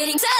getting tired.